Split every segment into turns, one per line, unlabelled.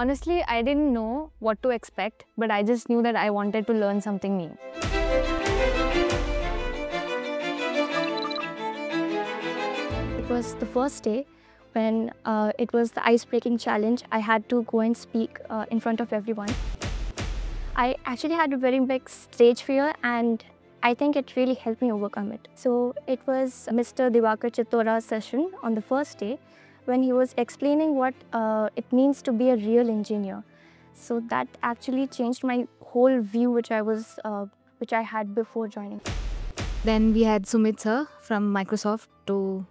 Honestly, I didn't know what to expect, but I just knew that I wanted to learn something new. It was the first day when uh, it was the ice breaking challenge. I had to go and speak uh, in front of everyone. I actually had a very big stage fear and I think it really helped me overcome it. So it was Mr. Diwakar Chittora's session on the first day when he was explaining what uh, it means to be a real engineer. So that actually changed my whole view which I was uh, which I had before joining.
Then we had Sumit sir from Microsoft to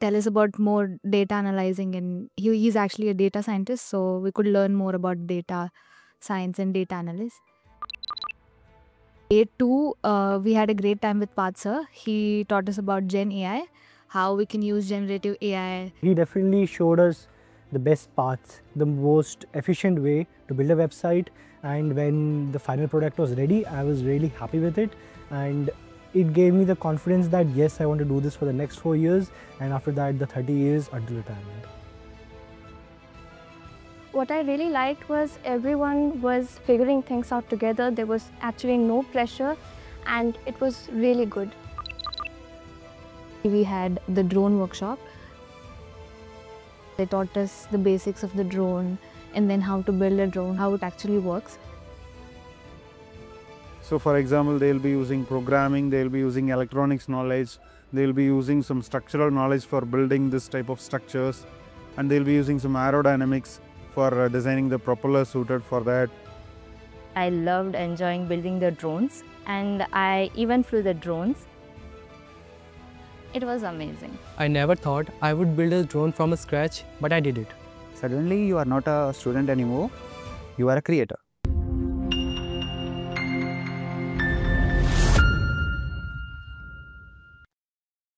tell us about more data analyzing and he, he's actually a data scientist so we could learn more about data science and data analysis. Day two, uh, we had a great time with Parth sir. He taught us about Gen AI, how we can use generative AI.
He definitely showed us the best paths, the most efficient way to build a website and when the final product was ready, I was really happy with it and it gave me the confidence that yes, I want to do this for the next four years and after that the 30 years until retirement.
What I really liked was everyone was figuring things out together. There was actually no pressure and it was really good.
We had the drone workshop. They taught us the basics of the drone and then how to build a drone, how it actually works.
So for example, they'll be using programming, they'll be using electronics knowledge, they'll be using some structural knowledge for building this type of structures, and they'll be using some aerodynamics for uh, designing the propeller suited for that.
I loved enjoying building the drones and I even flew the drones. It was amazing.
I never thought I would build a drone from scratch, but I did it.
Suddenly you are not a student anymore, you are a creator.